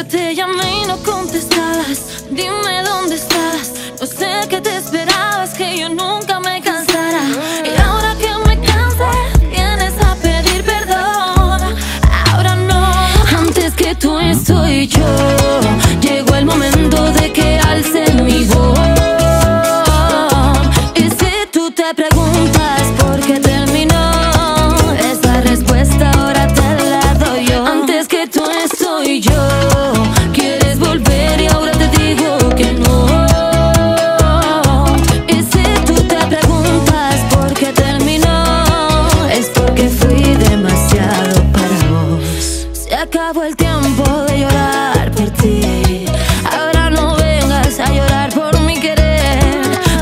te llamé y no contestabas. Dime dónde estás. No sé qué te esperabas, que yo nunca me cansara. Y ahora que me cansé, vienes a pedir perdón. Ahora no, antes que tú estoy yo. De llorar por ti. Ahora no vengas a llorar por mi querer.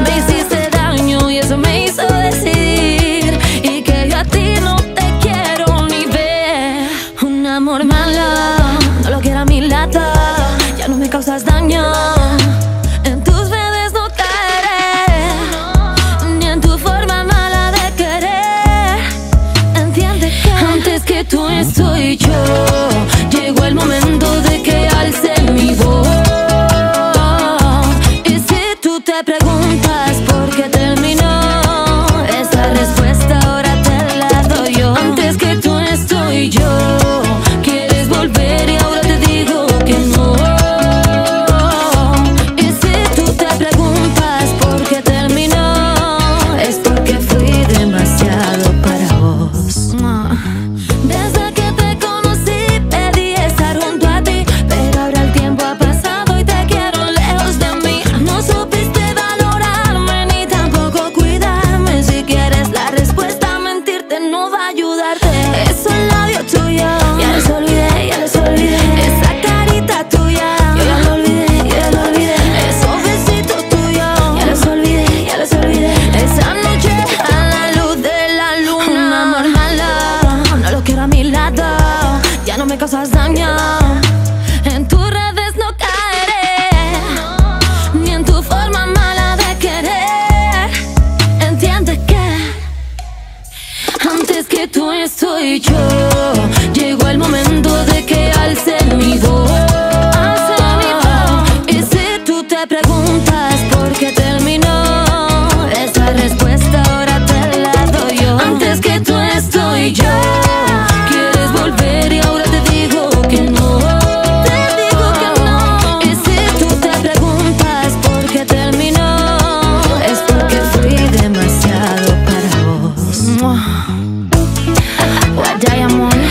Me hiciste daño y eso me hizo decidir. Y que yo a ti no te quiero ni ver. Un amor malo, no lo quiero a mi lado. Ya no me causas daño. En tus redes causas daño En tus redes no caeré Ni en tu forma mala de querer. Entiende que Antes que tú estoy yo. We're diamond